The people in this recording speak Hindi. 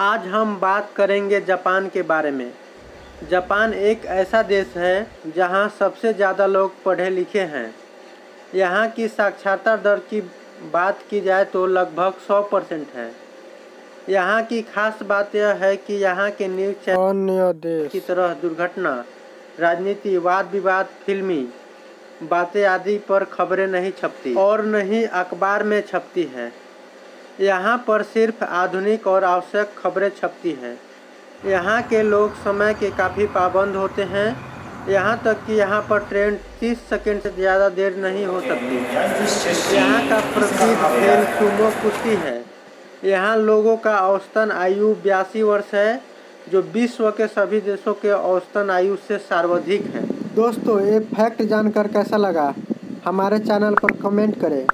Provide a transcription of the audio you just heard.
आज हम बात करेंगे जापान के बारे में। जापान एक ऐसा देश है जहाँ सबसे ज़्यादा लोग पढ़े लिखे हैं। यहाँ की साक्षरता दर की बात की जाए तो लगभग 100 परसेंट है। यहाँ की खास बात यह है कि यहाँ के न्यूज़ चैनल की तरह दुर्घटना राजनीति वाद विवाद फिल्मी बातें आदि पर खबरें नहीं छपती। और न ही अखबार में छपती हैं। यहाँ पर सिर्फ़ आधुनिक और आवश्यक खबरें छपती हैं। यहाँ के लोग समय के काफ़ी पाबंद होते हैं। यहाँ तक कि यहाँ पर ट्रेन 30 सेकंड से ज़्यादा देर नहीं हो सकती। यहाँ का प्रसिद्ध खेल सुमो कुश्ती है। यहाँ लोगों का औसतन आयु बयासी वर्ष है, जो विश्व के सभी देशों के औसतन आयु से सर्वाधिक है। दोस्तों, ये फैक्ट जानकर कैसा लगा? हमारे चैनल पर कमेंट करें।